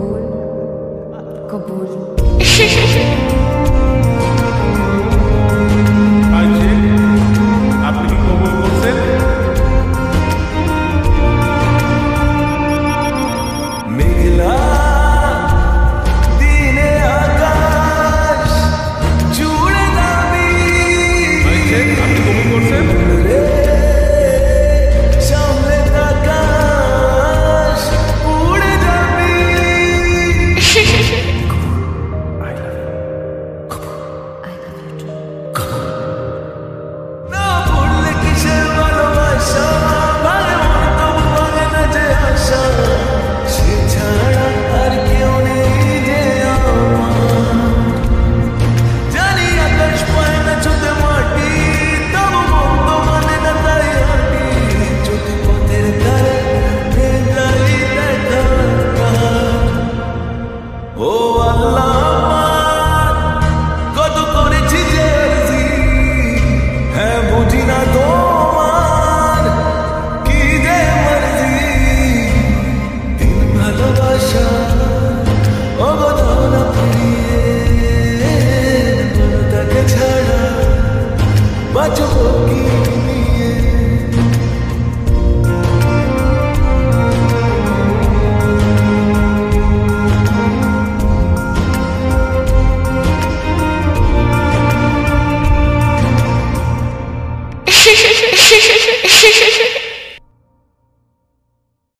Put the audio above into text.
Kabul, Kabul.